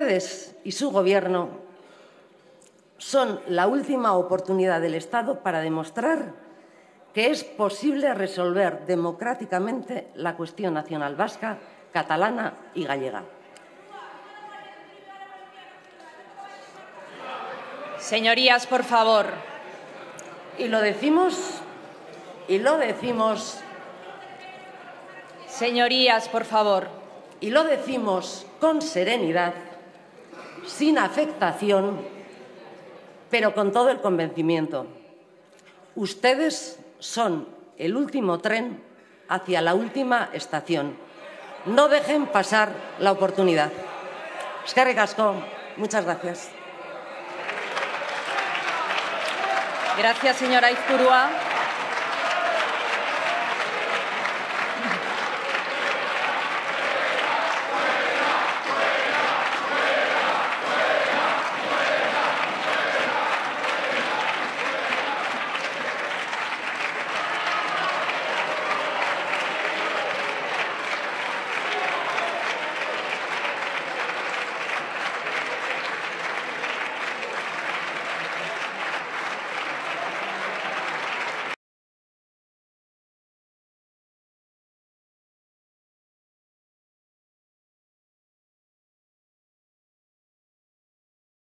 Ustedes y su Gobierno son la última oportunidad del Estado para demostrar que es posible resolver democráticamente la cuestión nacional vasca, catalana y gallega. Señorías, por favor. Y lo decimos, y lo decimos, Señorías, por favor. y lo decimos con serenidad, sin afectación, pero con todo el convencimiento. Ustedes son el último tren hacia la última estación. No dejen pasar la oportunidad. Eskerrik asko. Muchas gracias. Gracias, señora Izpurúa.